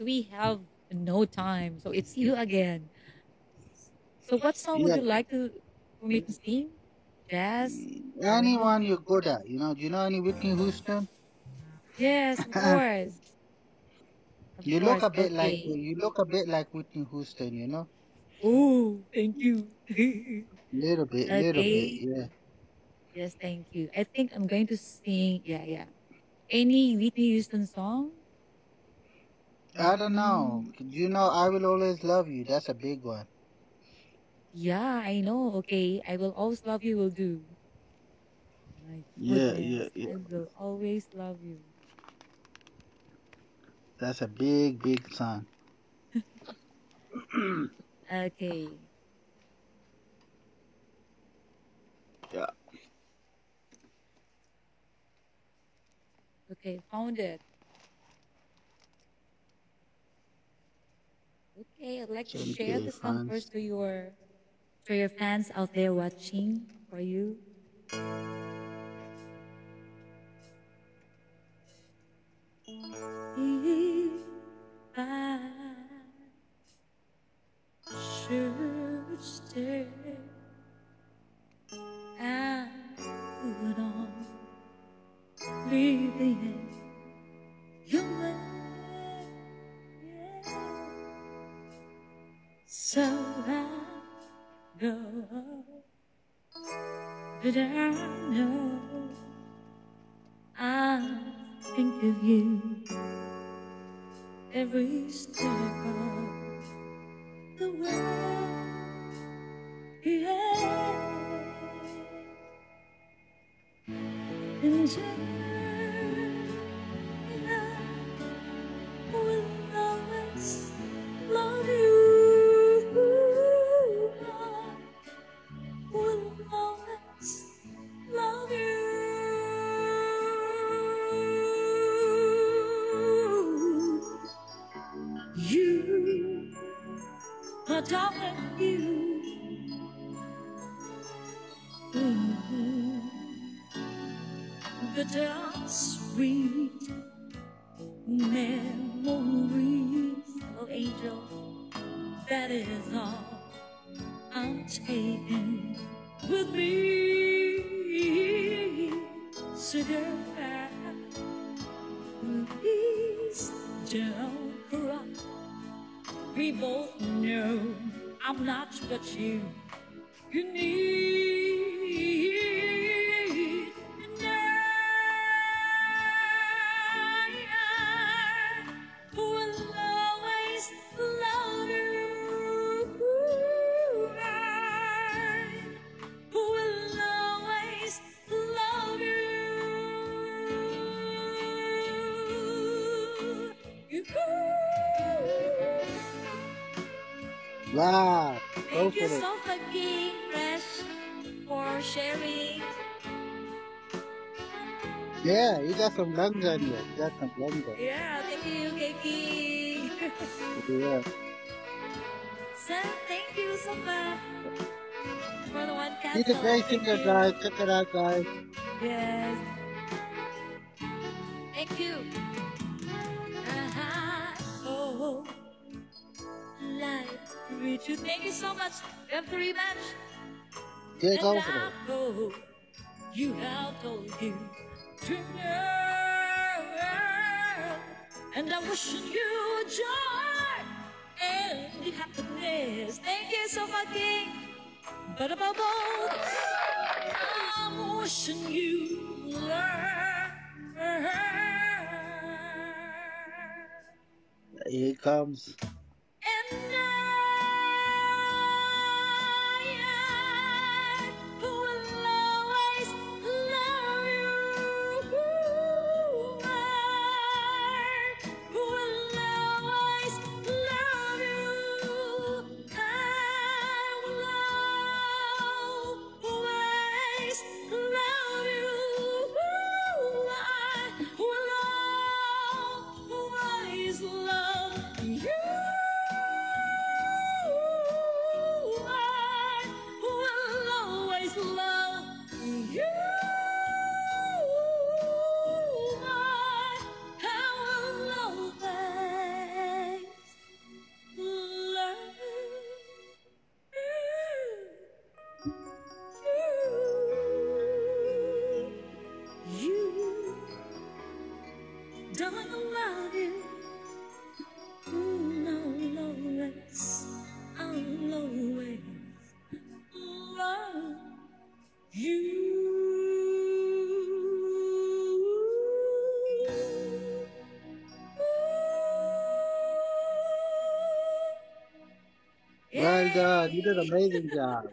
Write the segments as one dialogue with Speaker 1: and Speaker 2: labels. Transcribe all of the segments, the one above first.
Speaker 1: So we have no time. So it's you again. So what song would
Speaker 2: Yeah,
Speaker 1: you like to for me to sing? Jazz,
Speaker 2: anyone you're good at. You know, do you know any Whitney Houston?
Speaker 1: Yes, of course. Of
Speaker 2: you look
Speaker 1: course.
Speaker 2: a bit like
Speaker 1: Okay.
Speaker 2: you look a bit like Whitney Houston. You know,
Speaker 1: Oh, thank you.
Speaker 2: little bit, little bit.
Speaker 1: okay.
Speaker 2: Yeah.
Speaker 1: Yes, thank you. I think I'm going to sing. Yeah, yeah. Any Whitney Houston song?
Speaker 2: I don't know.
Speaker 1: Mm,
Speaker 2: you know I will always love you? That's a big one.
Speaker 1: yeah, I know. Okay. I will always love you will do. My
Speaker 2: Yeah,
Speaker 1: goodness.
Speaker 2: yeah, yeah.
Speaker 1: I will always love you.
Speaker 2: That's a big, big song.
Speaker 1: Okay.
Speaker 2: Yeah.
Speaker 1: Okay, found it. Okay, I'd like to share the song
Speaker 2: fans.
Speaker 1: first to your to your fans out there watching for you. If I should stay, I would on leaving So I go, but I know I think of you every step of the way. Yeah. And
Speaker 2: Yeah, you got some lungs on you. You got some lungs
Speaker 1: Yeah, thank you, Kiki.
Speaker 2: Yeah.
Speaker 1: so, thank you so much for the one
Speaker 2: He's a great singer, guys. Check it out, guys.
Speaker 1: Yes. Thank you. Uh-huh. Oh, life with you. Thank you so much. We have to rematch.
Speaker 2: Yeah,
Speaker 1: And I
Speaker 2: for it.
Speaker 1: hope you have told you And I'm wishing you joy and happiness. Thank you so much, King. But above all, I'm wishing you love.
Speaker 2: Here comes.
Speaker 1: You
Speaker 2: did an amazing job.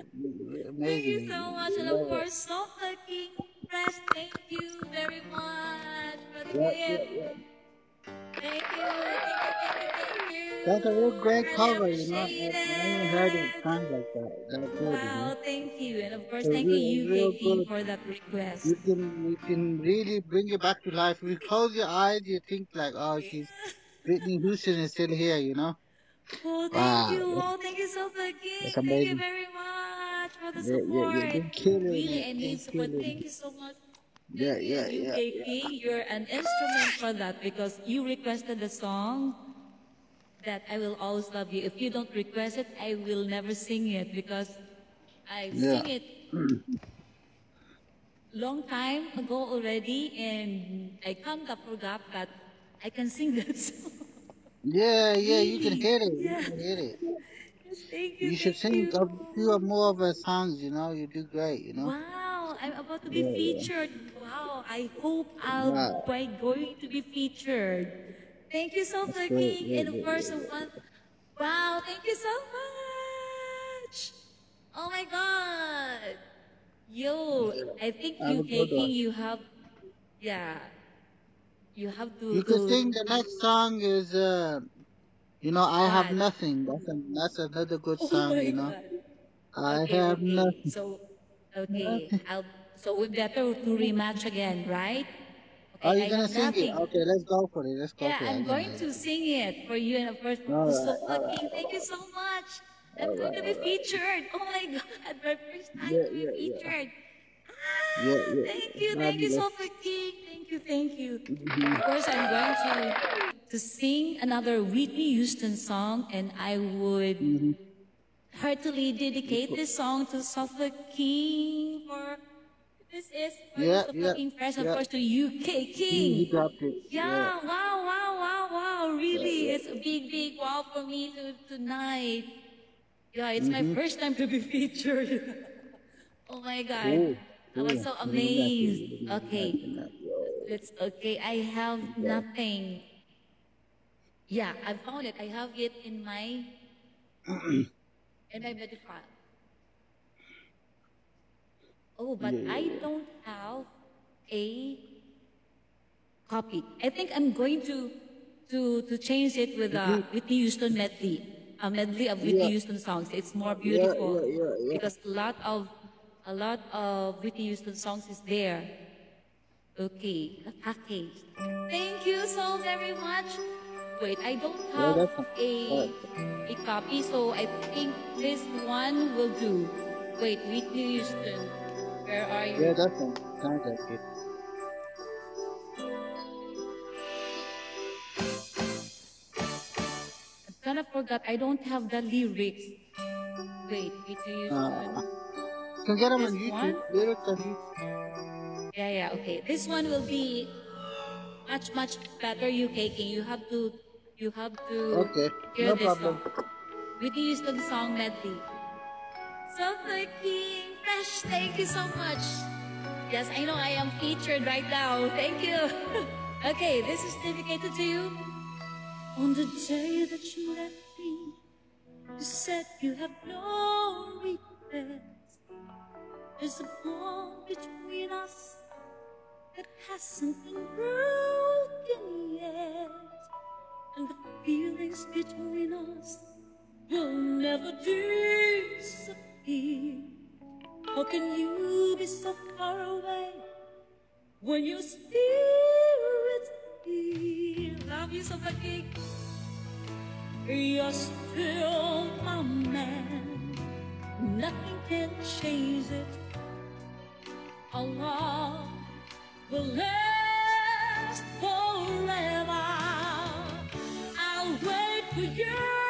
Speaker 1: Thank you so much. And of course, Sofa King Fresh, thank you very much the
Speaker 2: yeah, yeah, yeah.
Speaker 1: Thank you, thank you, thank you, thank you.
Speaker 2: That's a real great
Speaker 1: Really
Speaker 2: cover, you know. I never heard it sound like that. That's good, you know.
Speaker 1: Wow, thank you. And of course,
Speaker 2: So
Speaker 1: thank you,
Speaker 2: real
Speaker 1: UK
Speaker 2: good.
Speaker 1: for that request.
Speaker 2: You can you can really bring it back to life. If you close your eyes, you think like, oh, she's Whitney Houston is still here, you know.
Speaker 1: Oh, thank
Speaker 2: Wow,
Speaker 1: you. Oh, thank you so much, Thank you very much for the
Speaker 2: Yeah, yeah, yeah.
Speaker 1: support.
Speaker 2: Been killing
Speaker 1: Really, I
Speaker 2: it.
Speaker 1: need support. Thank you so much.
Speaker 2: Yeah,
Speaker 1: Thank you,
Speaker 2: yeah, yeah,
Speaker 1: UK
Speaker 2: yeah.
Speaker 1: You're an instrument for that because you requested the song that I will always love you. If you don't request it, I will never sing it because I
Speaker 2: Yeah.
Speaker 1: sing it long time ago already and I kind of forgot that I can sing that song.
Speaker 2: Yeah, yeah. You can hear it. You can hear it.
Speaker 1: Thank you,
Speaker 2: You should sing
Speaker 1: you.
Speaker 2: a few more of her songs. You know, you do great. You know.
Speaker 1: Wow, I'm about to be
Speaker 2: Yeah, yeah.
Speaker 1: featured. Wow, I hope I'll
Speaker 2: Wow.
Speaker 1: be going to be featured. Thank you so much. King.
Speaker 2: Yeah,
Speaker 1: And of
Speaker 2: yeah,
Speaker 1: course,
Speaker 2: yeah.
Speaker 1: one. Wow, thank you so much. Oh my God. Yo, I think
Speaker 2: you,
Speaker 1: King, you have, yeah, you have to,
Speaker 2: You could sing the next song is uh, you know, I have nothing. That's a, that's another good
Speaker 1: Oh
Speaker 2: song. You know,
Speaker 1: God.
Speaker 2: I
Speaker 1: Okay,
Speaker 2: have
Speaker 1: okay.
Speaker 2: nothing.
Speaker 1: So, okay, I'll, so we better to rematch again, right?
Speaker 2: Are
Speaker 1: Okay,
Speaker 2: you
Speaker 1: I
Speaker 2: gonna sing it?
Speaker 1: nothing.
Speaker 2: Okay, let's go for it. Let's go
Speaker 1: Yeah,
Speaker 2: for it.
Speaker 1: I'm
Speaker 2: I
Speaker 1: going to sing it for you and of course
Speaker 2: All
Speaker 1: for
Speaker 2: right,
Speaker 1: so
Speaker 2: right,
Speaker 1: thank you so much. I'm going to be featured. Oh my god, my first time
Speaker 2: Yeah,
Speaker 1: to be
Speaker 2: yeah, yeah,
Speaker 1: featured.
Speaker 2: Yeah,
Speaker 1: Ah,
Speaker 2: yeah.
Speaker 1: thank you, thank you so fucking thank you, thank you. Of course I'm going to to sing another Whitney Houston song and I would
Speaker 2: Mhm.
Speaker 1: heartily dedicate this song to Sofa King for this is for
Speaker 2: Yeah, yeah,
Speaker 1: King first, of
Speaker 2: yeah.
Speaker 1: course to UK King.
Speaker 2: he dropped it. Yeah,
Speaker 1: Yeah, wow, wow, wow, wow. Really, it's a big, big wow for me to, tonight. Yeah, it's my
Speaker 2: Mhm.
Speaker 1: first time to be featured. oh my God.
Speaker 2: Cool,
Speaker 1: I was so amazed. Okay,
Speaker 2: happy now. Yeah,
Speaker 1: let's, okay, I have nothing. Yeah, I found it. I have it in my, in my media file. Oh, but I don't have a copy. I think I'm going to to to change it with a
Speaker 2: Mhm.
Speaker 1: Whitney Houston medley, a medley of Whitney Houston songs. It's more beautiful because a lot of a lot of Whitney Houston songs is there. Okay, the package. Thank you so very much. Wait, I don't have
Speaker 2: fine.
Speaker 1: a a copy, so I think this one will do. Wait, Whitney Houston, where are you?
Speaker 2: Yeah, that's. Sounds like it.
Speaker 1: I kind of forgot. I don't have the lyrics. Wait, Whitney
Speaker 2: Uh,
Speaker 1: Houston.
Speaker 2: you can get them
Speaker 1: This
Speaker 2: on YouTube.
Speaker 1: one?
Speaker 2: Lyrics on YouTube.
Speaker 1: Yeah, yeah. Okay, this one will be much much better. UK King. You have to you have to
Speaker 2: Okay,
Speaker 1: hear
Speaker 2: no
Speaker 1: this
Speaker 2: problem.
Speaker 1: song. Whitney Houston song medley. Sofa King Fresh. Thank you so much. Yes, I know I am featured right now. Thank you. okay, this is dedicated to you. On the day that you left me, you said you have no regrets. There's a bond between us that hasn't been broken yet. And the feelings between us will never disappear. How can you be so far away when your spirit's here? Love you so fucking. You're still my man. Nothing can change it. Love will last forever. I'll wait for you.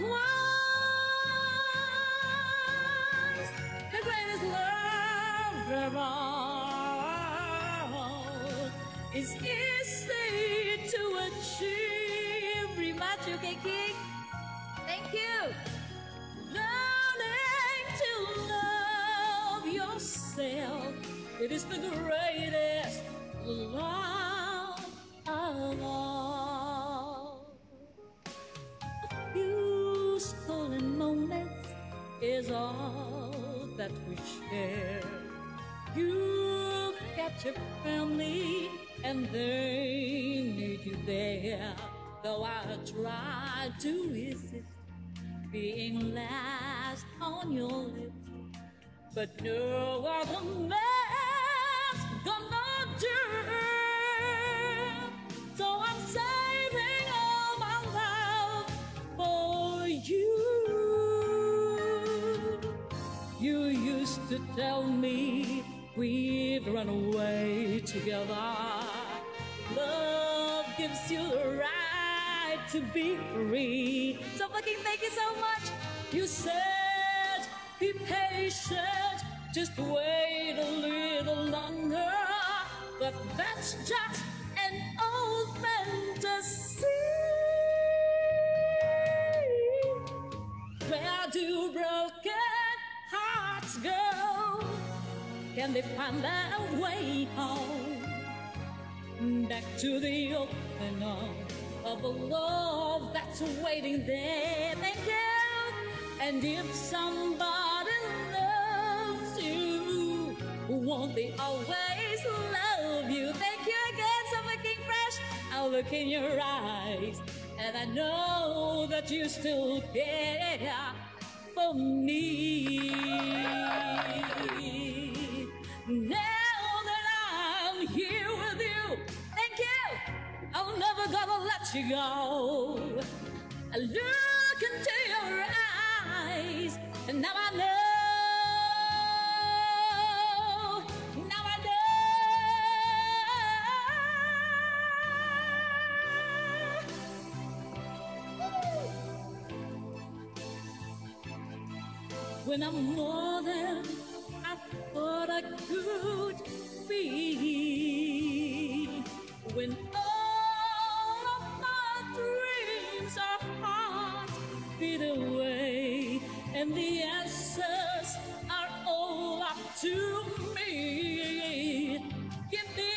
Speaker 1: Once. The greatest love all is your family and they need you there. Though I try to resist being last on your lips, but no other man's gonna do. So I'm saving all my love for you. You used to tell me we'd run away together. Love gives you the right to be free. So fucking thank you so much. You said be patient, just wait a little longer. But that's just Can they find their way home? Back to the open arms of a love that's waiting there. Thank you. And if somebody loves you, won't they always love you? Thank you again, Summer King Fresh. I look in your eyes, and I know that you still care for me. Now that I'm here with you, thank you. I'm never gonna let you go. I look into your eyes, and now I know. When I'm more than could be. When all of my dreams are hard beat away, and the answers are all up to me. Give me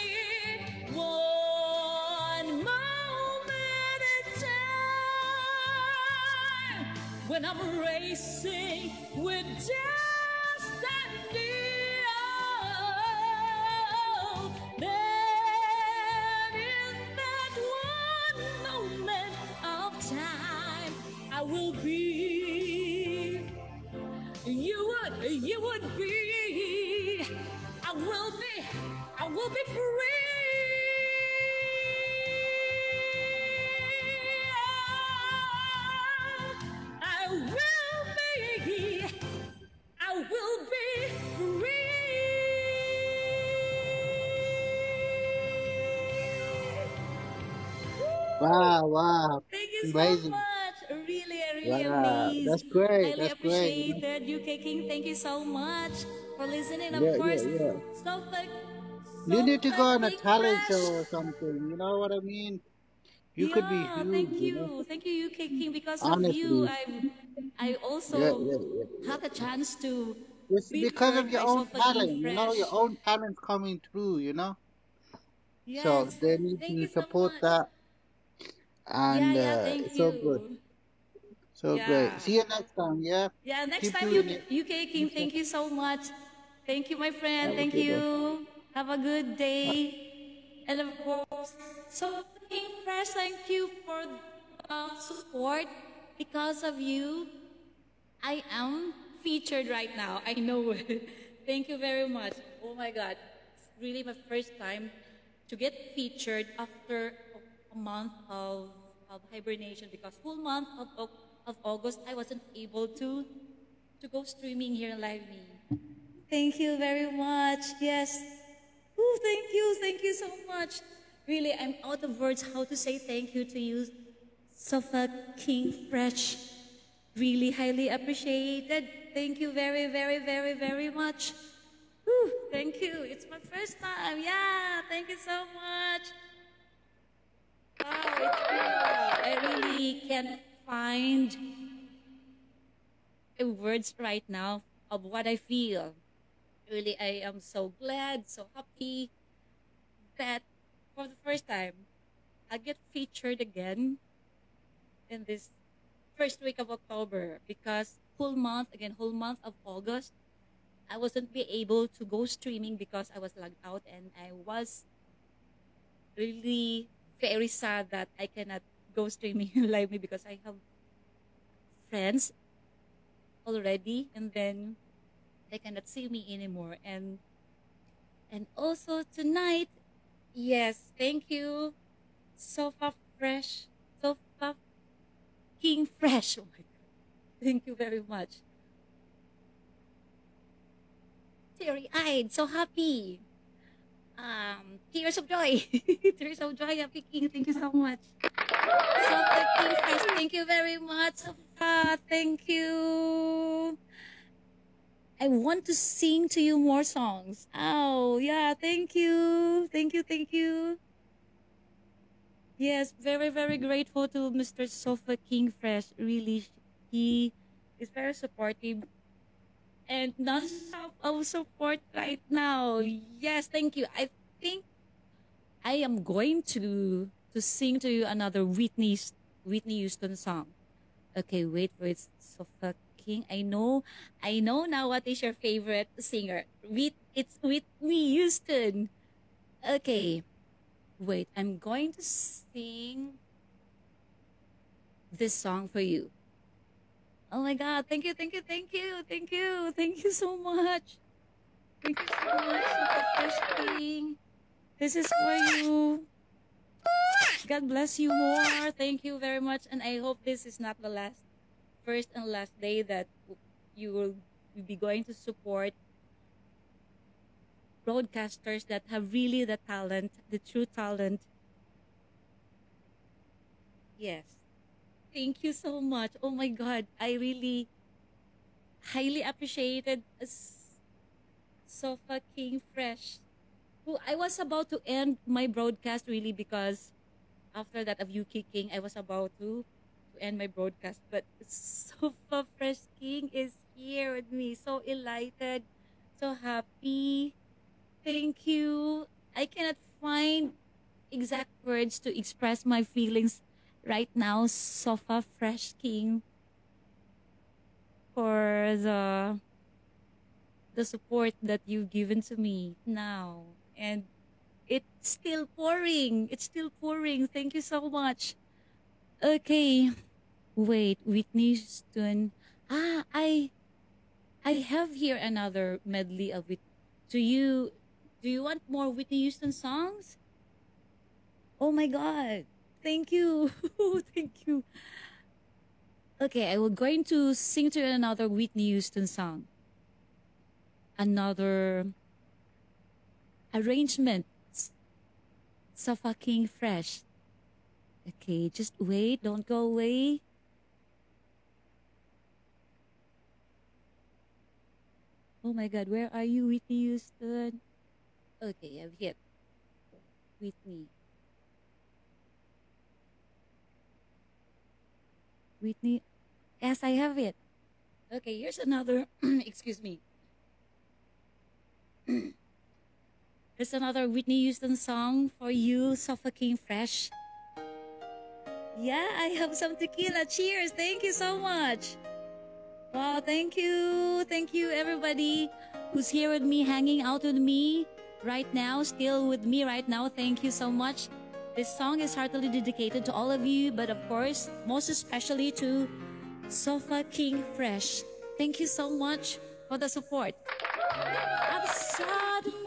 Speaker 1: one moment in time when I'm racing
Speaker 2: that's great.
Speaker 1: Highly
Speaker 2: That's great. know.
Speaker 1: appreciated. UK King, thank you so much for listening. Of
Speaker 2: Yeah, yeah,
Speaker 1: course,
Speaker 2: yeah.
Speaker 1: so th-
Speaker 2: You need to go on a talent show or something. You know what I mean? You could be
Speaker 1: Yeah,
Speaker 2: huge,
Speaker 1: thank
Speaker 2: you know?
Speaker 1: you. Thank you, UK King. Because of you, I've I also
Speaker 2: yeah, yeah, yeah.
Speaker 1: had a chance to
Speaker 2: It's
Speaker 1: be
Speaker 2: because of your own talent, you know, your own talent coming through, you know. So they need
Speaker 1: thank
Speaker 2: to
Speaker 1: you so
Speaker 2: support that, and
Speaker 1: yeah,
Speaker 2: uh, it's so good, so great. See you next time, yeah.
Speaker 1: Yeah, next
Speaker 2: Keep
Speaker 1: time,
Speaker 2: you
Speaker 1: UK. King, thank you so much. Thank you, my friend.
Speaker 2: Have
Speaker 1: Thank you. Have a good day. And of course, so King Fresh, thank you for the support. Because of you, I am featured right now. I know. it. thank you very much. Oh my God. It's really my first time to get featured after a month of, of hibernation because full month of, of, August I wasn't able to to go streaming here Live Me. Thank you very much. Yes. Ooh, thank you. Thank you so much. Really, I'm out of words how to say thank you to you, Sofa King Fresh. Really highly appreciated. Thank you very, very, very, very much. Whew, thank you. It's my first time. Yeah, thank you so much. Wow. I really can't find the words right now of what I feel. Really, I am so glad, so happy that for the first time I get featured again in this first week of October because whole month again whole month of August I wasn't be able to go streaming because I was logged out and I was really very sad that I cannot go streaming live me because I have friends already and then they cannot see me anymore. And and also tonight yes thank you. Sofa fresh sofa king fresh. Oh my god. Thank you very much. Teary eyed so happy. Um tears of joy. Tears of joy happy king. Thank you so much sofa king fresh thank you very much sofa thank you I want to sing to you more songs. Oh, yeah, thank you. Thank you, thank you. Yes, very, very grateful to Mr. Sofa King Fresh. Really, he is very supportive and non-stop of support right now. Yes, thank you. I think I am going to to sing to you another Whitney Whitney Houston song. Okay, wait for it. Sofa King. I know, I know now what is your favorite singer. With it's Whitney Houston. Okay, wait. I'm going to sing this song for you. Oh my God! Thank you, thank you, thank you, thank you, thank you so much. Thank you so much, Fresh King. This is for you. God bless you more. Thank you very much, and I hope this is not the last first and last day that you will be going to support broadcasters that have really the talent, the true talent. Yes. Thank you so much. Oh my God. I really highly appreciated S- Sofa King Fresh. Who I was about to end my broadcast really because after that of you kicking, I was about to to end my broadcast. But Sofa Fresh King is here with me. So elated, so happy. Thank you. I cannot find exact words to express my feelings right now, Sofa Fresh King, for the the support that you've given to me now. And it's still pouring. It's still pouring. Thank you so much. Okay. Wait, Whitney Houston. Ah, I I have here another medley of it. Do you do you want more Whitney Houston songs? Oh my god. Thank you. Thank you. Okay, I will going to sing to you another Whitney Houston song. Another arrangement. So fucking fresh. Okay, just wait. Don't go away. Oh my God, where are you, Whitney Houston? Okay, I've hit Whitney. Whitney, Yes, I have it. Okay, here's another. excuse me. here's another Whitney Houston song for you, Suffocating Fresh. Yeah, I have some tequila. Cheers. Thank you so much. Wow, thank you. Thank you, everybody who's here with me, hanging out with me right now, still with me right now. Thank you so much. This song is heartily dedicated to all of you, but of course, most especially to Sofa King Fresh. Thank you so much for the support. Ago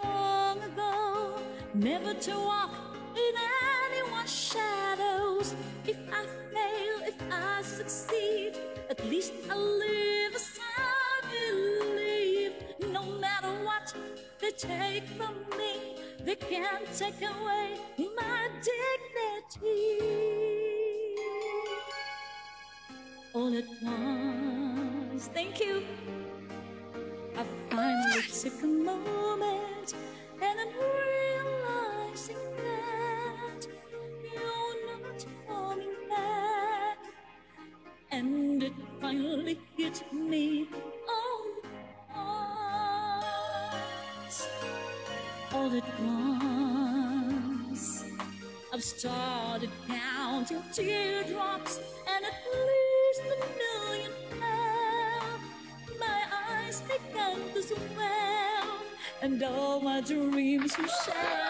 Speaker 1: never to walk in anyone's shadows. If I fail, if I succeed, at least I live as I believe. No matter what they take from me, they can't take away finally hit me oh, once. All at once. I've started counting teardrops and at least a million have. My eyes began to swell and all my dreams were shattered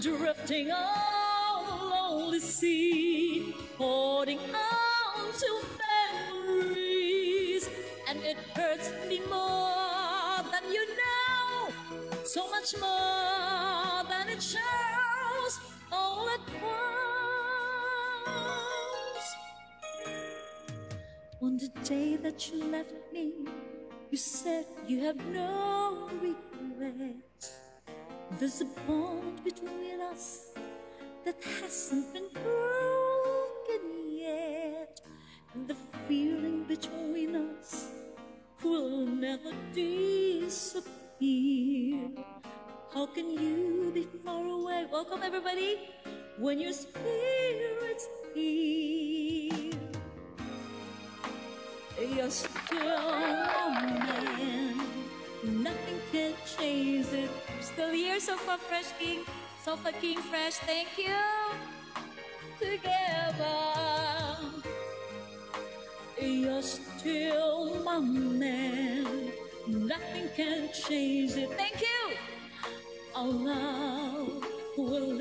Speaker 1: drifting on a lonely sea, holding on to memories, and it hurts me more than you know, so much more than it shows. All at once. On the day that you left me, you said you have no. There's a bond between us that hasn't been broken yet. And the feeling between us will never disappear. How can you be far away? Welcome, everybody. When your spirit's Sofa Fresh King. Sofa King Fresh, thank you. Together. You're still my man. Nothing can change it. Thank you. Our love will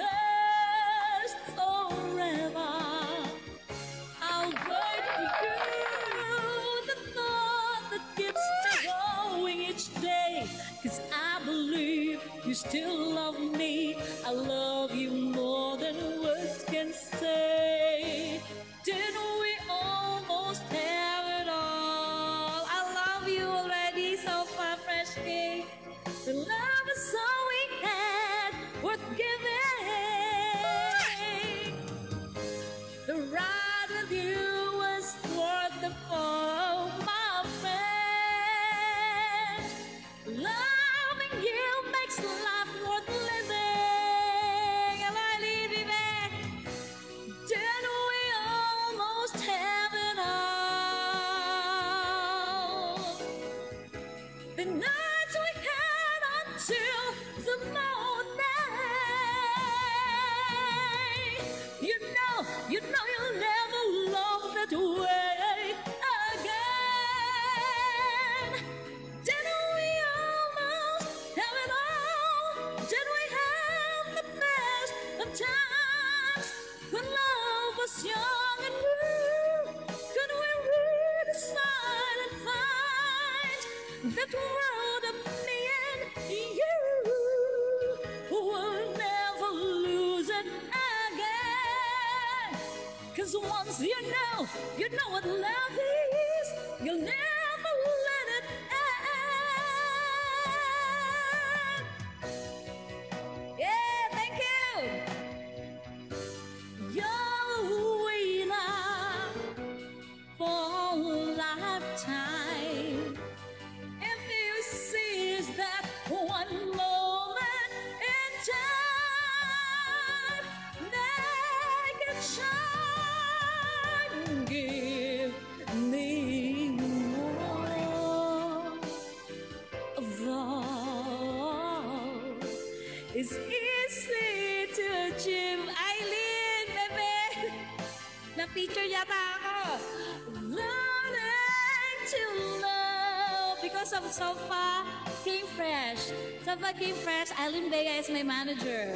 Speaker 1: Fresh, Vega is my manager.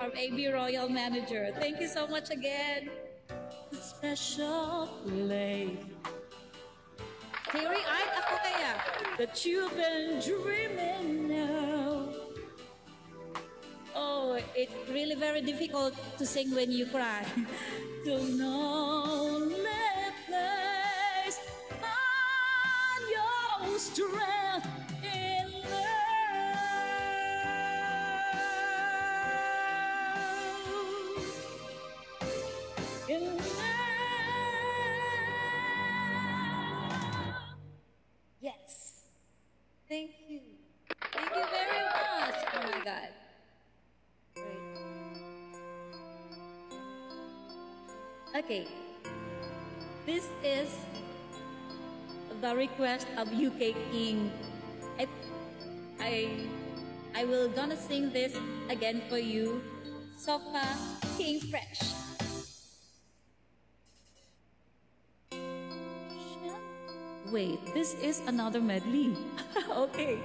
Speaker 1: Our AB Royal manager. Thank you so much again. Special place. Theory art ako kaya. That you've been dreaming now. Oh, it's really very difficult to sing when you cry. Don't lonely Okay. This is the request of UK King. I, I, I will gonna sing this again for you. Sofa King Fresh. Wait, this is another medley. okay.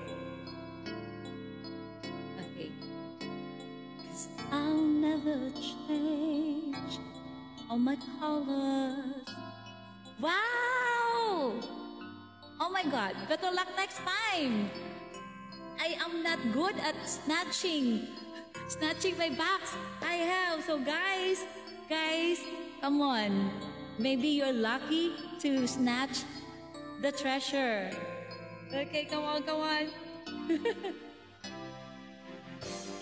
Speaker 1: Wow! Oh my god, better luck next time. I am not good at snatching. Snatching my box. I have. So guys, guys, come on. Maybe you're lucky to snatch the treasure. Okay, come on, come on.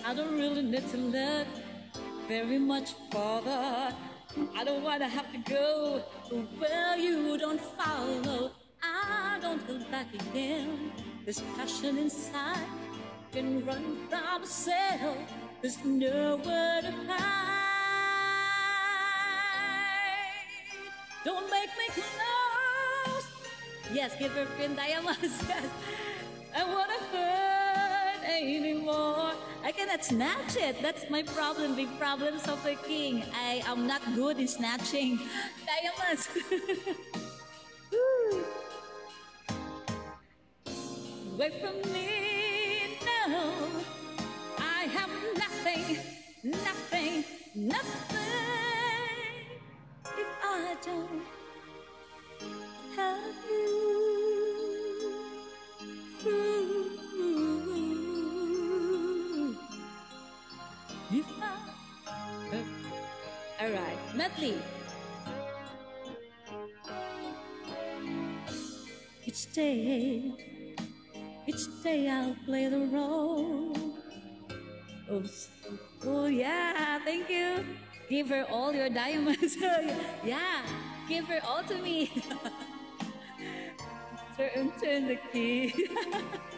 Speaker 1: I don't really need to look very much further. I don't wanna have to go where you don't follow. I don't look back again. This passion inside can run from myself. There's nowhere to hide. Don't make me close. Yes, give her a pin diamonds. Yes. I wanna hurt anymore. I cannot snatch it. That's my problem. Big problem, the King. I am not good in snatching diamonds. Wait for me now. I have nothing, nothing, nothing if I don't right. Each day, each day I'll play the role. Oh, s- oh yeah, thank you. Give her all your diamonds. Oh, yeah, give her all to me. turn, turn the key.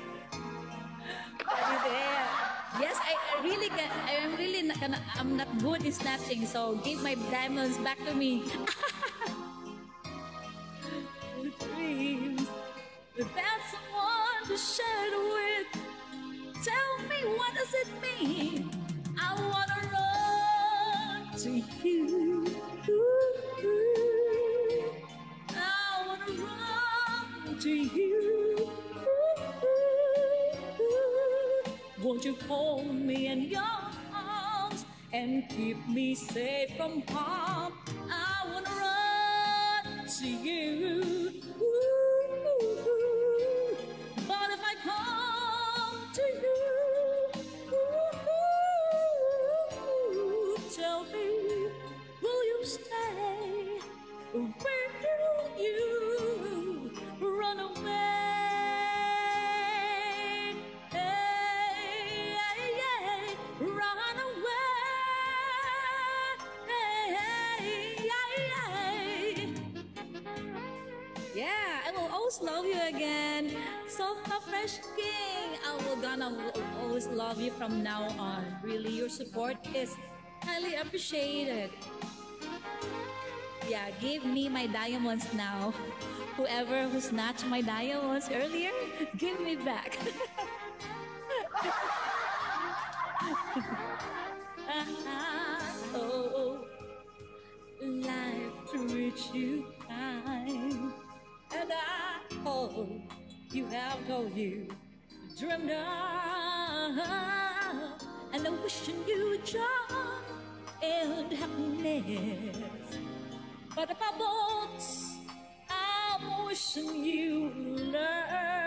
Speaker 1: Yes, I, I really can. I am really not. I'm not good in snatching, so give my diamonds back to me. Yeah, give me my diamonds now. Whoever who snatched my diamonds earlier, give me back. Uh-huh. oh, life treats you kind, and I hope you have told you dreamed of, and I'm wishing you joy and happiness. But my books, I'm wishing you love.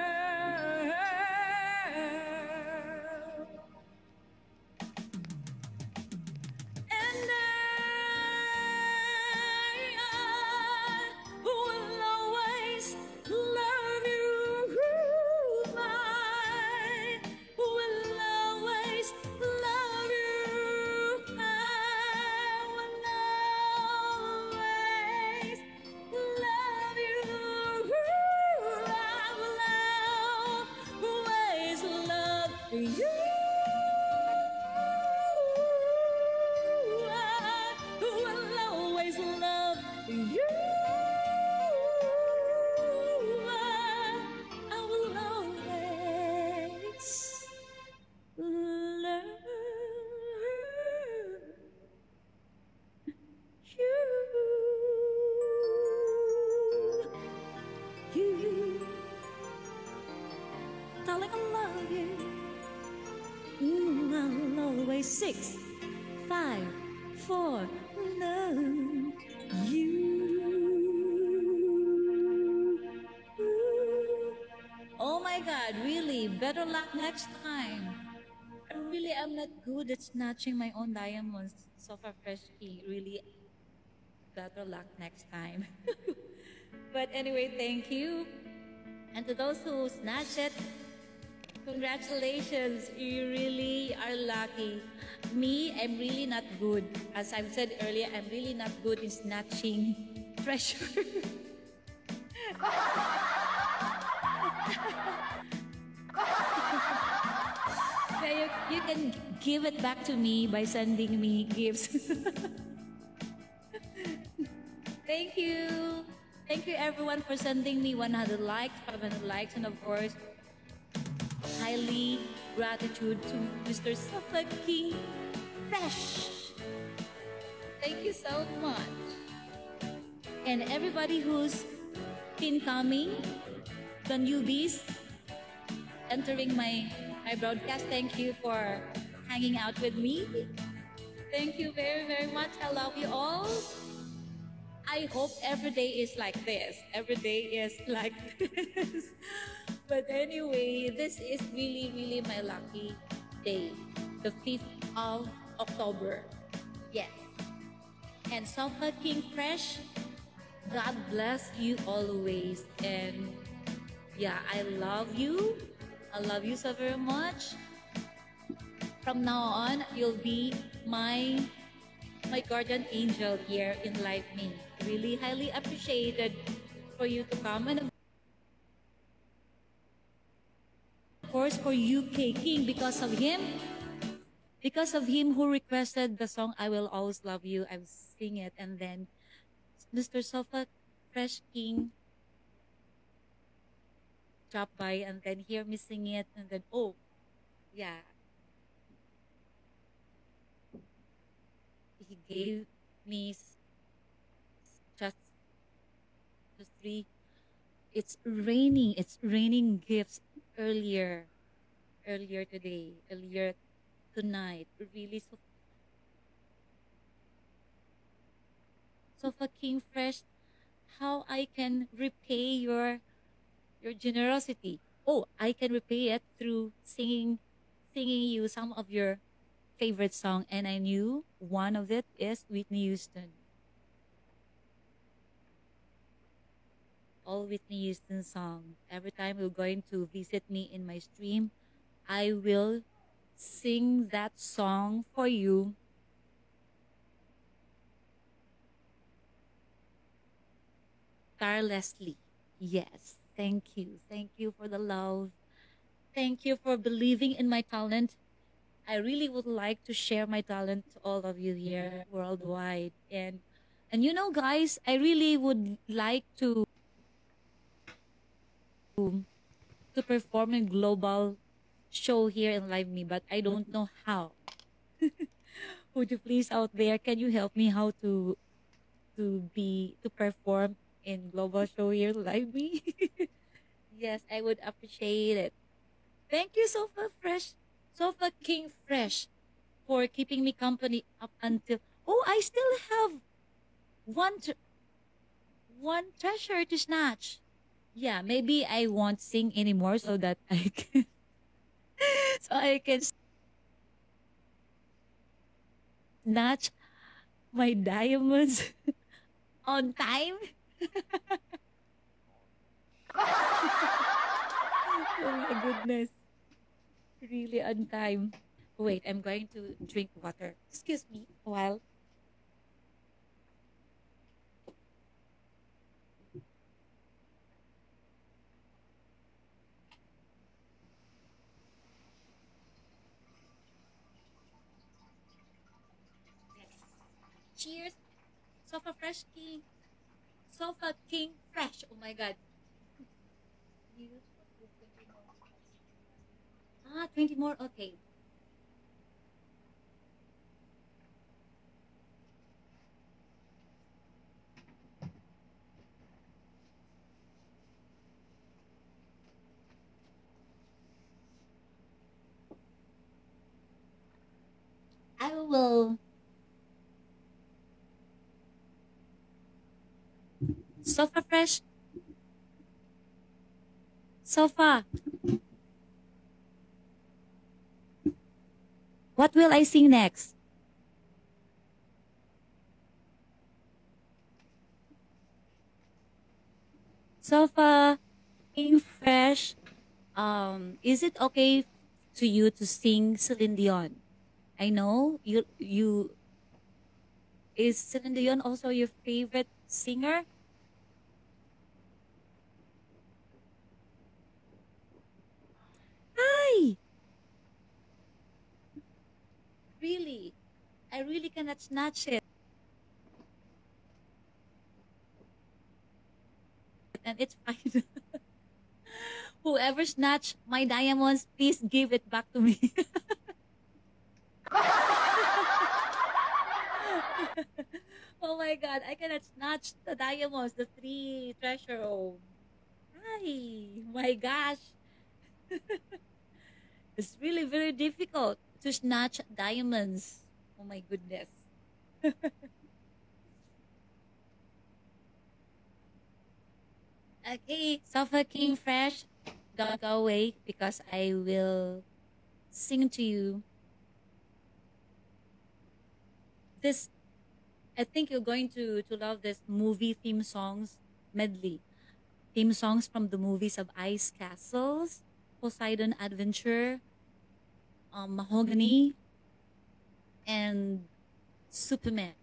Speaker 1: Next time. I really am not good at snatching my own diamonds. So far, fresh key. Really, better luck next time. but anyway, thank you. And to those who snatch it, Congratulations, you really are lucky. Me, I'm really not good. As I've said earlier, I'm really not good in snatching treasure. you, you can give it back to me by sending me gifts. Thank you. Thank you everyone for sending me 100 likes, 500 likes, and of course, highly gratitude to Mr. Sofa King Fresh. Thank you so much. And everybody who's been coming, the newbies entering my, my broadcast, thank you for hanging out with me. Thank you very, very much. I love you all. I hope every day is like this. Every day is like this. But anyway, this is really, really my lucky day. The 5th of October. Yes. And Sofa King Fresh, God bless you always. And yeah, I love you. I love you so very much. From now on, you'll be my my guardian angel here in Live Me. Really highly appreciated for you to come and of course for UK King because of him because of him who requested the song I Will Always Love You I will sing it and then Mr. Sofa Fresh King dropped by and then hear me sing it and then oh yeah. He gave me just just three. It's raining it's raining gifts earlier earlier today earlier tonight. Really so Sofa King Fresh. How i can repay your your generosity oh i can repay it through singing singing you some of your favorite song and i knew one of it is whitney houston all Whitney Houston songs. Every time you're going to visit me in my stream, I will sing that song for you. Leslie. Yes. Thank you. Thank you for the love. Thank you for believing in my talent. I really would like to share my talent to all of you here worldwide. And and you know guys, I really would like to to perform a global show here in Live Me, but I don't know how. would you please out there can you help me how to to be to perform in global show live me yes i would appreciate it. Thank you sofa fresh sofa king fresh for keeping me company up until oh i still have one tre- one treasure to snatch. Yeah maybe i won't sing anymore so that i can so i can snatch my diamonds on time oh my goodness. Really on time. Wait, I'm going to drink water. Excuse me a while. Cheers. Sofa Fresh King. Sofa King Fresh. Oh my god. Ah, 20 more. Okay. I will. Sofa fresh. Sofa. What will I sing next? Sofa, being fresh. Um, is it okay to you to sing Celine Dion? I know you you is Celine Dion also your favorite singer? Hi. Really? I really cannot snatch it. And it's fine. Whoever snatched my diamonds, please give it back to me. oh my god, I cannot snatch the diamonds, the three treasure. Hi, my gosh. it's really very difficult to snatch diamonds. Oh my goodness. okay, Sofa King Fresh, don't go away because I will sing to you this I think you're going to to love this movie theme songs medley. Theme songs from the movies of Ice Castles, Poseidon Adventure, um, Mahogany, and Superman.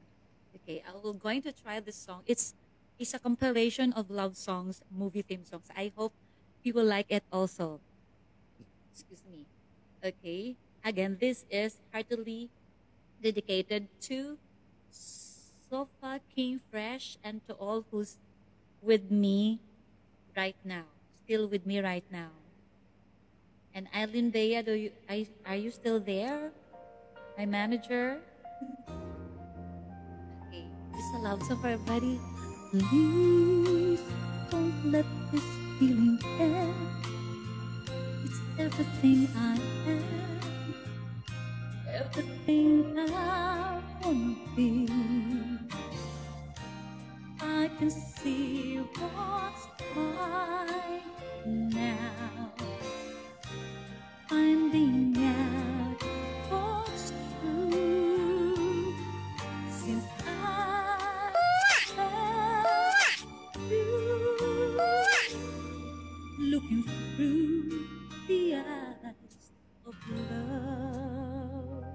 Speaker 1: Okay, I will going to try this song. It's it's a compilation of love songs, movie theme songs. I hope you will like it also. Excuse me. Okay. Again, this is heartily dedicated to Sofa King Fresh and to all who's with me right now, still with me right now. And Eileen Bea, do you, are you still there? My manager? Okay, it's a love song for everybody. Please don't let this feeling end. It's everything I am, everything I wanna be. I can see what's mine now. Finding out what's true since I you. looking through the eyes of love.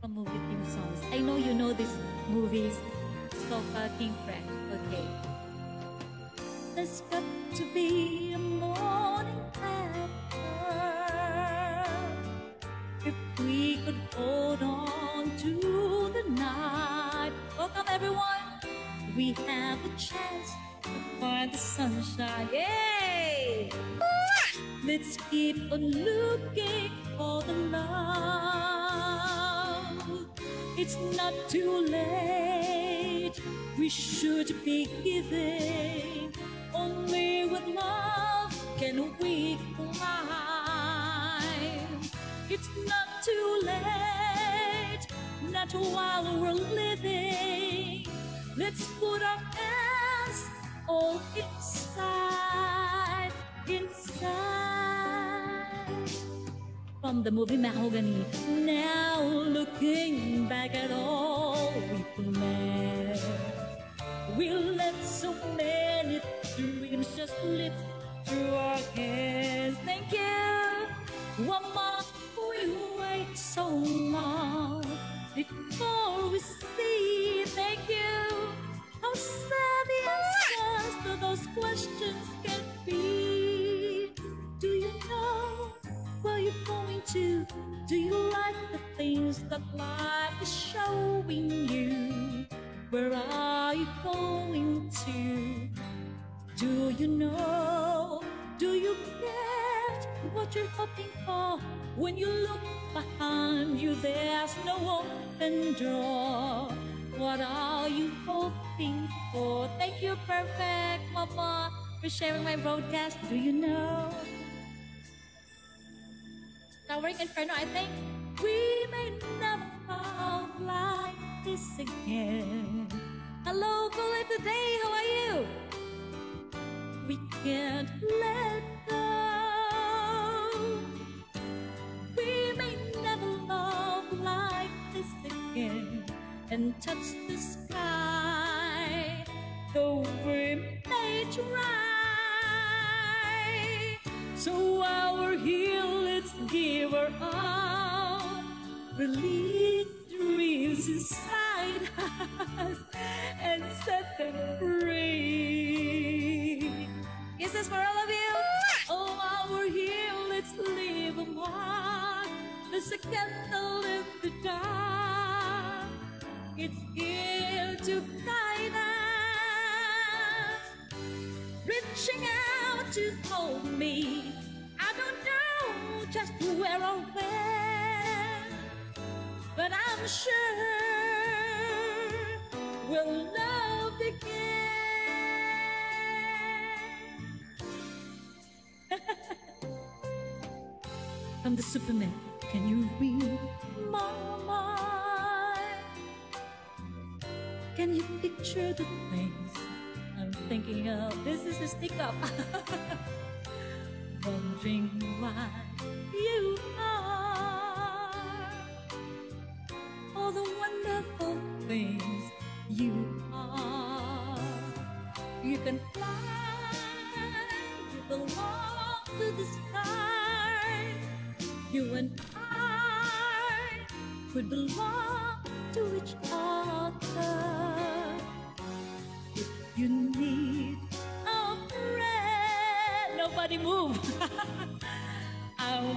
Speaker 1: From movie theme songs. I know you know these movies Sofa King Fresh. Okay. There's got to be a morning after. We could hold on to the night. Welcome everyone. We have a chance to find the sunshine. Yay! Let's keep on looking for the love. It's not too late. We should be giving. Only with love can we climb. It's not too late. Not while we're living. Let's put our hands all inside, inside. From the movie Mahogany, now looking back at all we've planned. We let so many dreams just slip through our hands. Thank you. One more, for wait so long before we see. Thank you. How sad the answers to those questions can be. Do you know where you're going to? Do you like the things that life is showing you? Where are you going to? Do you know? Do you get what you're hoping for? When you look behind you, there's no open door. What are you hoping for? Thank you, perfect mama, for sharing my broadcast. Do you know? Towering Inferno, I think we may never like this again. Hello, Bullet today, how are you? We can't let go. And touch the sky, though we may try. So while we're here, let's give our all, release dreams inside us, and set them free. Kisses for all of you. Oh, we're here, let's leave a mark. There's a candle in the dark. Reaching out to hold me. I don't know just where or when, but I'm sure we'll love again. I'm the Superman. Can you read my Can you picture the things I'm thinking of? This is a stick up. Wondering why you are all the wonderful things you are. You can fly, you belong to the sky. You and I could belong to each other.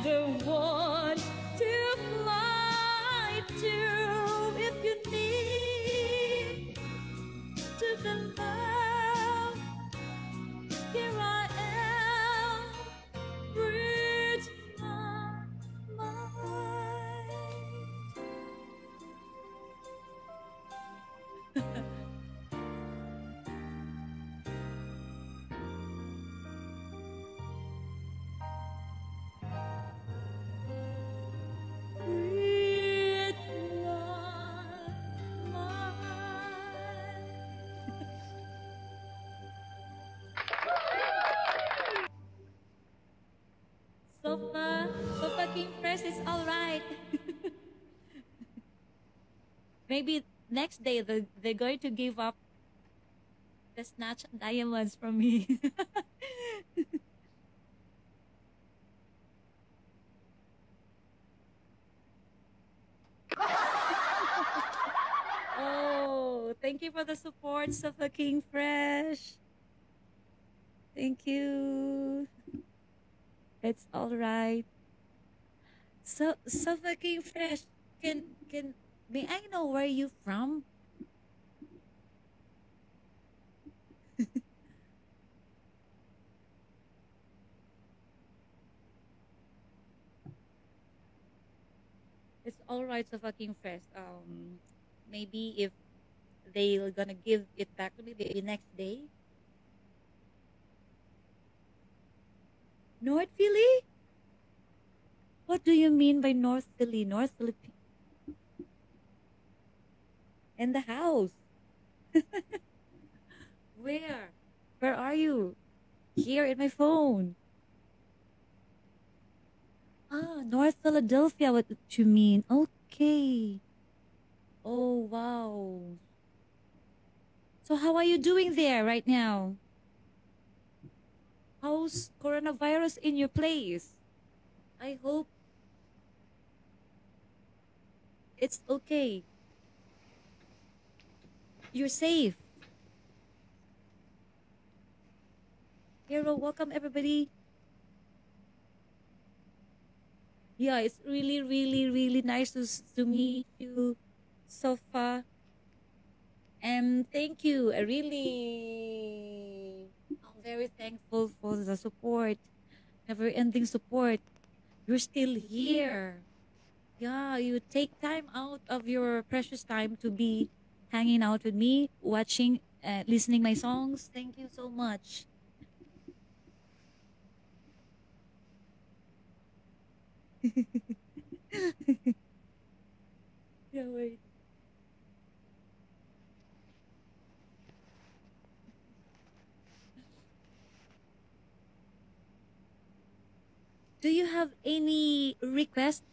Speaker 1: The one Papa. Sofa King Fresh is all right. Maybe next day the, they're going to give up the snatch diamonds from me. oh, thank you for the support, Sofa King Fresh. It's all right. So, Sofa King Fresh, can can may I know where you from? It's all right, Sofa King Fresh. Um, maybe if they're gonna give it back to me the next day. North Philly? What do you mean by North Philly? North Philippines? In the house. Where? Where are you? Here in my phone. Ah, North Philadelphia, what do you mean? Okay. Oh, wow. So how are you doing there right now? How's coronavirus in your place? I hope it's okay. You're safe. Hero, welcome everybody. Yeah, it's really, really, really nice to, to meet you, so far. And thank you. I really, very thankful for the support, never ending support. You're still here. Yeah, you take time out of your precious time to be hanging out with me, watching, uh, listening my songs. Thank you so much. yeah, wait. Do you have any request?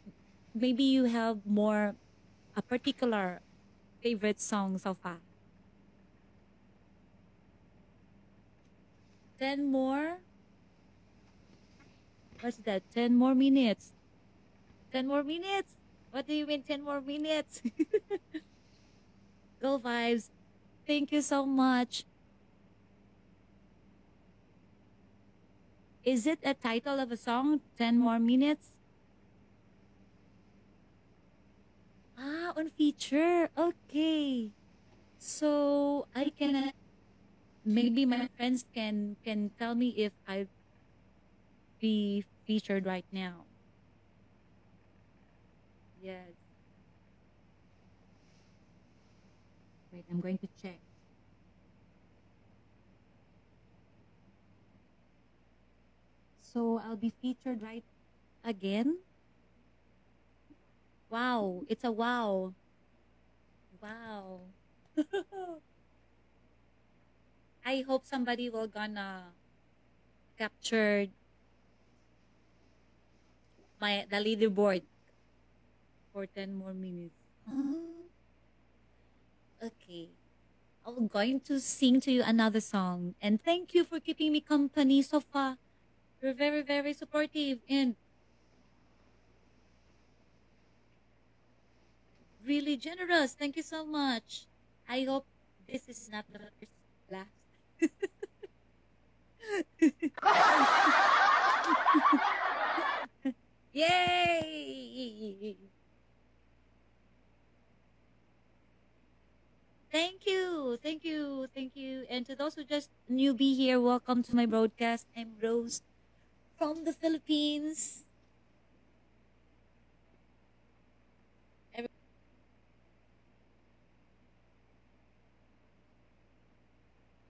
Speaker 1: Maybe you have more a particular favorite song so far. Ten more. What's that? Ten more minutes. Ten more minutes. What do you mean? Ten more minutes. Go vibes. Thank you so much. Is it a title of a song? 10 more minutes? Ah, on feature. Okay. So I can maybe my friends can can tell me if I be featured right now. Yes. Wait, I'm going to check. So I'll be featured right again. Wow, it's a wow. Wow. I hope somebody will gonna capture my the leaderboard for 10 more minutes. Mm-hmm. Okay. I'm going to sing to you another song. And thank you for keeping me company so far. You're very, very supportive and really generous. Thank you so much. I hope this is not the first last. Yay! Thank you, thank you, thank you. And to those who just newbie here, welcome to my broadcast. I'm Rose from the Philippines.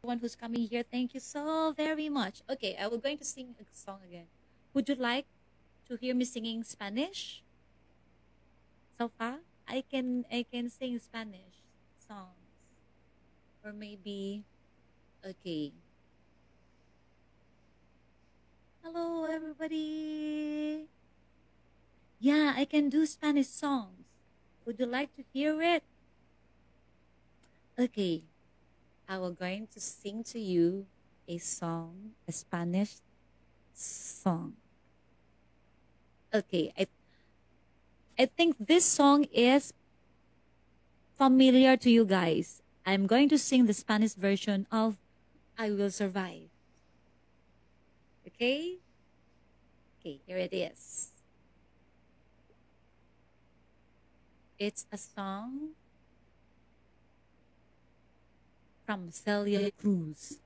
Speaker 1: Everyone who's coming here, thank you so very much. Okay, I will going to sing a song again. Would you like to hear me singing Spanish? So far, I can I can sing Spanish songs, or maybe, okay. Hello, everybody. Yeah, I can do Spanish songs. Would you like to hear it? Okay, I will going to sing to you a song, a Spanish song. Okay, I I think this song is familiar to you guys. I'm going to sing the Spanish version of I Will Survive. Okay? Okay, here it is. It's a song from Celia Cruz.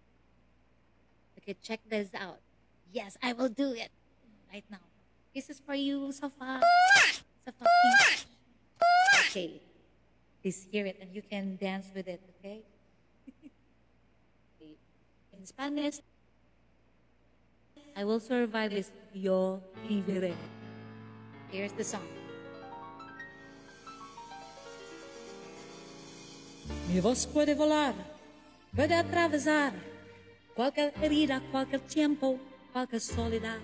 Speaker 1: Okay, check this out. Yes, I will do it right now. This is for you, Safa. Safa. Okay. Please hear it and you can dance with it, okay. In Spanish, I will survive this yo viviré. Here's the song. Mi voz puede volar, puede atravesar cualquier herida, cualquier tiempo, cualquier soledad.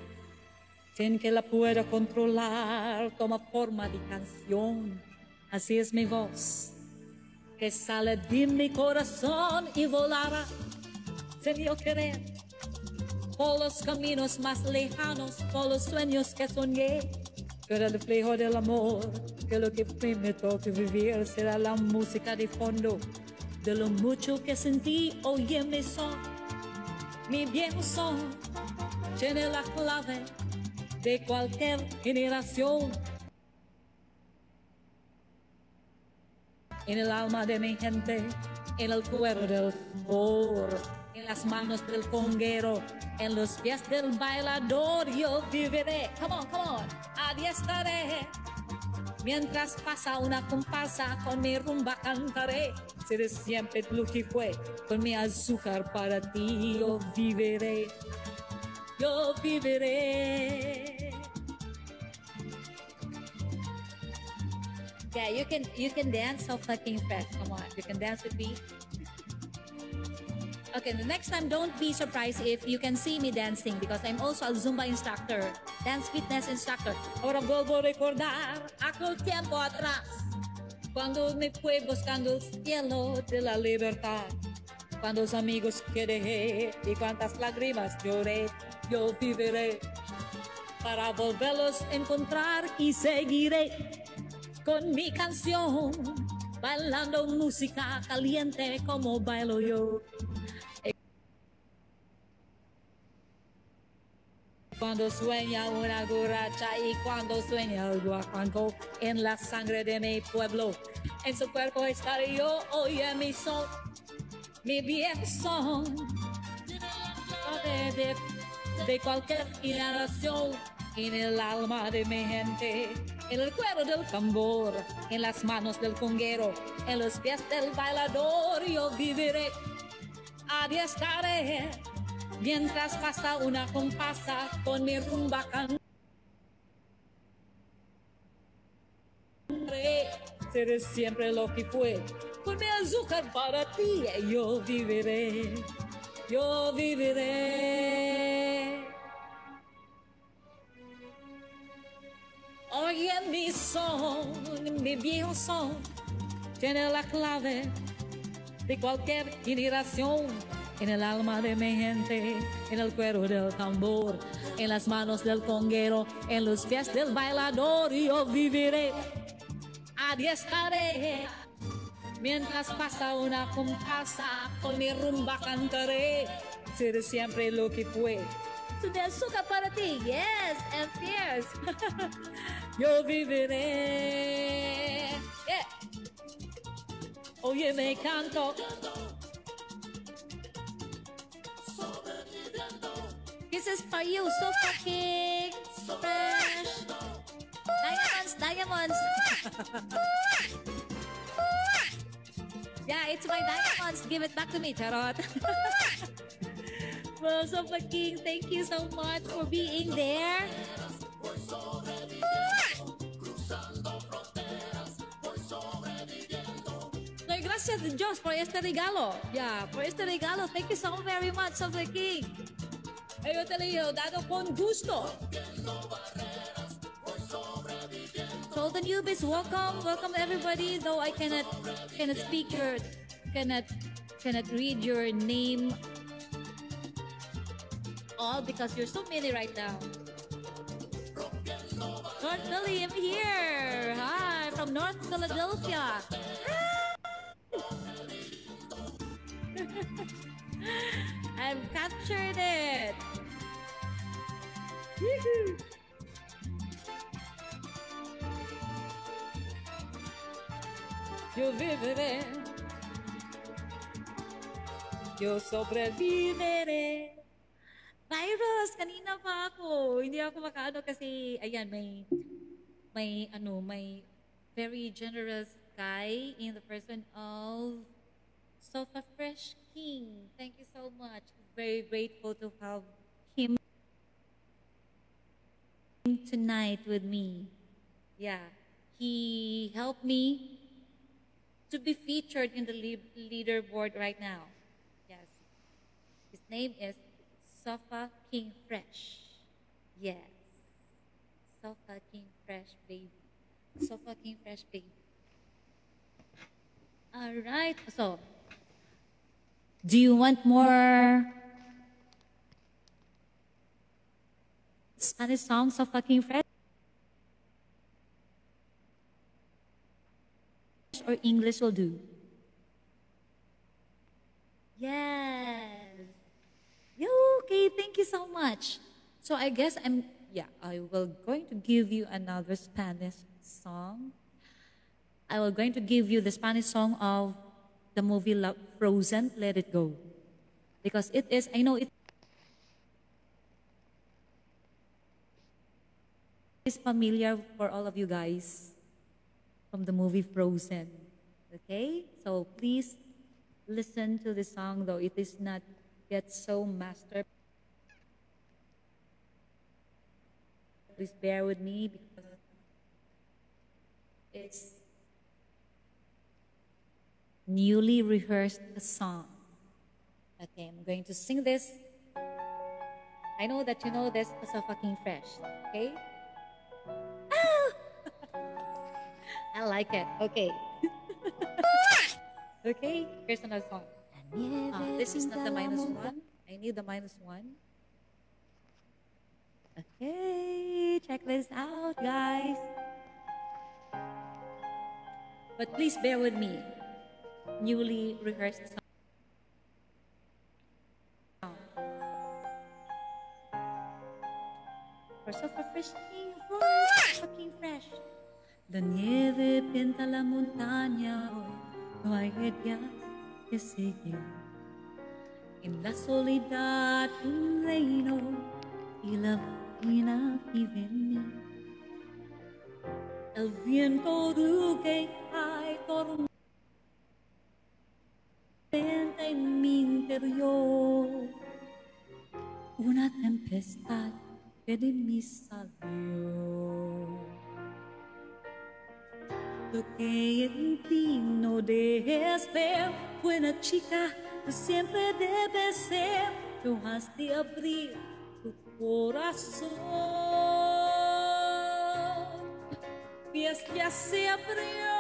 Speaker 1: Sin que la pueda controlar, toma forma de canción. Así es mi voz, que sale de mi corazón y volará, sin yo querer, por los caminos más lejanos, por los sueños que soñé. Pero el reflejo del amor, que lo que me toque vivir será la música de fondo de lo mucho que sentí, oye mi son, mi viejo son, tiene la clave de cualquier generación. En el alma de mi gente, en el cuero del tambor, en las manos del conguero, en los pies del bailador, yo viviré. Come on, come on, estaré. Mientras pasa una comparsa, con mi rumba cantaré. Seré siempre lo que fue, con mi azúcar para ti yo viviré. Yo viviré. Yeah, you can you can dance so fucking fresh. Come on, you can dance with me. Okay, the next time, don't be surprised if you can see me dancing because I'm also a Zumba instructor, dance fitness instructor. Ahora vuelvo a recordar aquel tiempo atrás, cuando me fue buscando el cielo de la libertad, cuando los amigos que dejé y cuántas lágrimas lloré, yo viviré para volverlos a encontrar y seguiré con mi canción, bailando música caliente como bailo yo. Cuando sueña una guracha y cuando sueña el guapanco en la sangre de mi pueblo, en su cuerpo estaré yo, oye mi son, mi viejo son, de, cualquier generación, en el alma de mi gente, en el cuero del tambor, en las manos del conguero, en los pies del bailador, yo viviré, adiós estaré mientras pasa una compasa con mi rumba cantaré. Seré siempre lo que fue, con mi azúcar para ti yo viviré, yo viviré. Oye mi son, mi viejo son, tiene la clave de cualquier generación en el alma de mi gente, en el cuero del tambor, en las manos del conguero, en los pies del bailador, yo viviré, estaré. Mientras pasa una compasa, con mi rumba cantaré, seré siempre lo que fue. De azúcar para ti, yes, and fierce. yo viviré. Yeah. Oye, me canto. This is for you, Sofa King Fresh. Diamonds, diamonds. yeah, it's my diamonds. Give it back to me, Tarot. well, so fucking thank you so much for being there. Gracias Dios por este regalo. Yeah, por este regalo. Thank you so very much, so fucking. Yo te digo, dado con gusto. So the newbies, welcome, welcome everybody. Though I cannot cannot speak your cannot cannot read your name all because you're so many right now. North Philly, I'm here. Hi, from North Philadelphia. I've captured it. Yoo-hoo. Yo viviré. Yo sobreviviré. Virus, kanina pa ako. Hindi ako makaano kasi, ayan, may, may, ano, may very generous guy in the person of Sofa Fresh King. Thank you so much. Very grateful to have him tonight with me. Yeah, he helped me to be featured in the lead- leaderboard right now. Yes, his name is Sofa King Fresh. Yes, Sofa King Fresh baby. Sofa King Fresh baby. All right. So, do you want more Spanish songs of King Fresh? Or English will do? Yes. Okay, thank you so much. So I guess I'm yeah, I will going to give you another Spanish song. I will going to give you the Spanish song of the movie Frozen, Let It Go. Because it is I know it is familiar for all of you guys from the movie Frozen. Okay? So please listen to the song though it is not yet so master. Please bear with me because it's newly rehearsed song. Okay, I'm going to sing this. I know that you know this as a fucking fresh. Okay? I like it. Okay. okay, here's another song. Ah, this is not the minus one. I need the minus one. Okay, check this out, guys. But please bear with me. Newly rehearsed song. For so refreshing, fucking fresh. La nieve pinta la montaña hoy, no hay heridas que siguen. En la soledad un reino y la vive en mí. El viento ruge hay tormenta en mi interior. Una tempestad que de mí salió. Lo que ti no dejes ver, buena chica, tú siempre debes ser. Tú has de abrir tu corazón. Pies ya se abrió,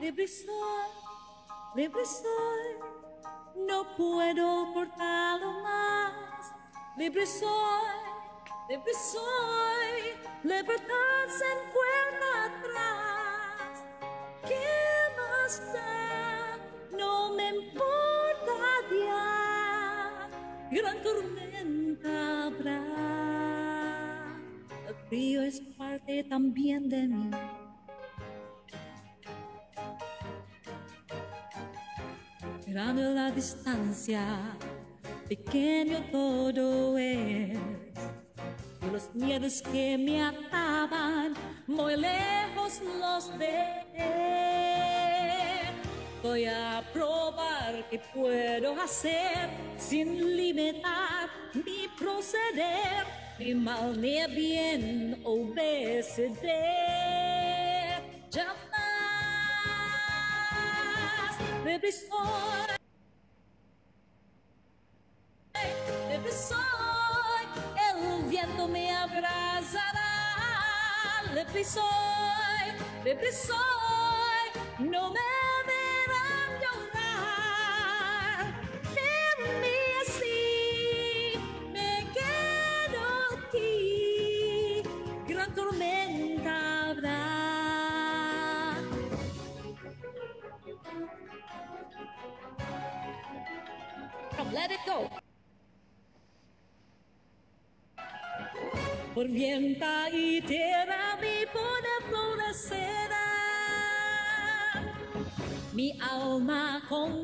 Speaker 1: libre soy, libre soy, no puedo cortarlo más. Libre soy, libre soy, libertad se encuentra gran tormenta habrá. El frío es parte también de mí. Mirando la distancia, pequeño todo es. Y los miedos que me ataban, muy lejos los dejé. Voy a probar qué puedo hacer sin limitar mi proceder. Ni mal ni bien obedeceré. Jamás libre soy. Libre soy, el viento me abrazará. Libre soy, libre soy, vienta y tierra mi poder florecerá. Mi alma con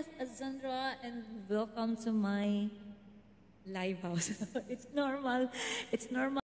Speaker 1: as Azandra and welcome to my live house. it's normal. It's normal.